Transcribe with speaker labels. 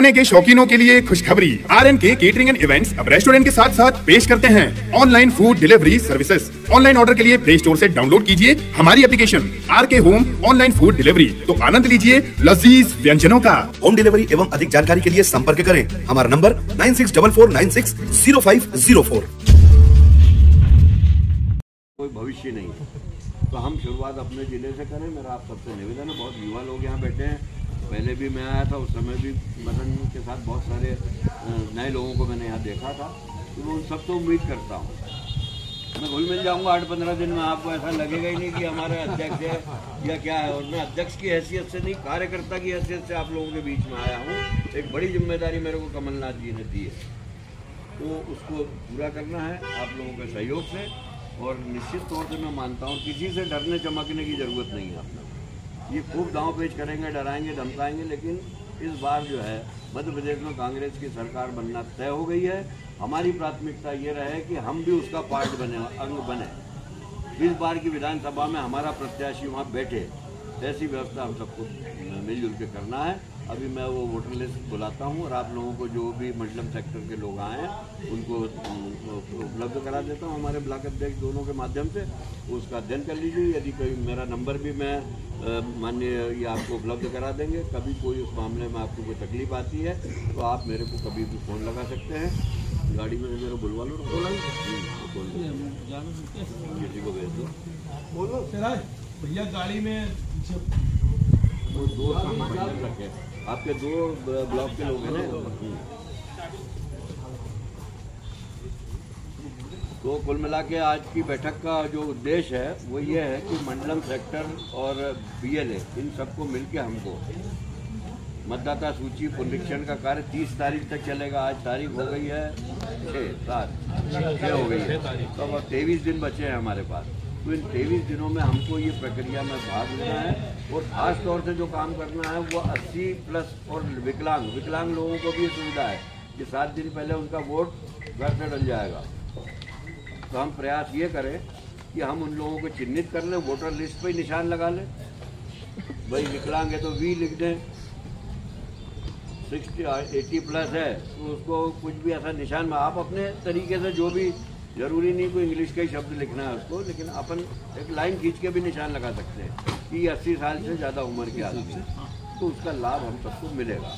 Speaker 1: खाने के शौकीनों के लिए खुशखबरी। R N K catering and events अब रेस्टोरेंट के साथ साथ पेश करते हैं। Online food delivery services online order के लिए प्ले स्टोर से डाउनलोड कीजिए हमारी application R K home online food delivery तो आनंद लीजिए लजीज व्यंजनों का।
Speaker 2: होम डिलीवरी एवं अधिक जानकारी के लिए संपर्क करें। हमारा number nine six double four nine six zero five zero four
Speaker 3: कोई भविष्य नहीं तो हम शुरुआत अपने ज़िले से करें। मेरा आप सबसे निवेदन है बहुत युवा लोग यहाँ बैठे हैं। पहले भी मैं आया था, उस समय भी मदन के साथ बहुत सारे नए लोगों को मैंने यहाँ देखा था। तो मैं उन सबसे उम्मीद करता हूँ। मैं घुल मिल जाऊँगा आठ पंद्रह दिन में, आपको ऐसा लगेगा ही नहीं कि हमारे अध्यक्ष है या क्या है। और मैं अध्यक्ष की हैसियत से नहीं, कार्यकर्ता की हैसियत से आप लोगों के बीच में आया हूँ। एक बड़ी ज़िम्मेदारी मेरे को कमलनाथ जी ने दी है। तो उसको पूरा करना है आप लोगों के सहयोग से। और निश्चित तौर से मैं मानता हूँ, किसी से डरने चमकने की ज़रूरत नहीं है आपको ये खूब दाव पेश करेंगे, डराएँगे, धमकाएँगे, लेकिन इस बार जो है, मध्य प्रदेश में कांग्रेस की सरकार बनना तय हो गई है। हमारी प्राथमिकता ये रहे कि हम भी उसका पार्ट बने, अंग बने। इस बार की विधानसभा में हमारा प्रत्याशी वहाँ बैठे। ऐसी व्यवस्था हम सबको मिलजुल के करना है। अभी मैं वो वोटर लिस्ट बुलाता हूँ और आप लोगों को जो भी मंडलम सेक्टर के लोग आए हैं उनको उपलब्ध करा देता हूँ हमारे ब्लॉक अध्यक्ष दोनों के माध्यम से। उसका अध्ययन कर लीजिए यदि कोई मेरा नंबर भी मैं मान्य ये आपको उपलब्ध करा देंगे। कभी कोई उस मामले में आपको कोई तकलीफ़ आती है तो आप मेरे को कभी भी फ़ोन लगा सकते हैं। गाड़ी में मेरे बुलवा लो बोला बोल किसी को भेज दो।
Speaker 4: भैया गाड़ी में
Speaker 3: वो दो सामान रखे। आपके दो ब्लॉक के लोग हैं ना? हम्म। तो कुल मिला के आज की बैठक का जो उद्देश्य है वो ये है कि मंडलम सेक्टर और बीएलए इन सबको मिलके हमको मतदाता सूची पुनरीक्षण का कार्य 30 तारीख तक चलेगा। आज तारीख हो गई है छः सात। छः हो गई है। तो अब तेईस दिन बचे हैं हमारे पास। तो इन तेईस दिनों में हमको ये प्रक्रिया में भाग लेना है और खास तौर से जो काम करना है वो 80 प्लस और विकलांग विकलांग लोगों को भी सुविधा है कि सात दिन पहले उनका वोट घर से डल जाएगा। तो हम प्रयास ये करें कि हम उन लोगों को चिन्हित कर लें, वोटर लिस्ट पर ही निशान लगा लें। भाई विकलांग है तो वी लिख दें। सिक्सटी, एटी प्लस है तो उसको कुछ भी ऐसा निशान आप अपने तरीके से जो भी ज़रूरी नहीं कोई इंग्लिश का ही शब्द लिखना है उसको, लेकिन अपन एक लाइन खींच के भी निशान लगा सकते हैं कि अस्सी साल से ज़्यादा उम्र के आदमी तो उसका लाभ हम सबको मिलेगा।